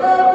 the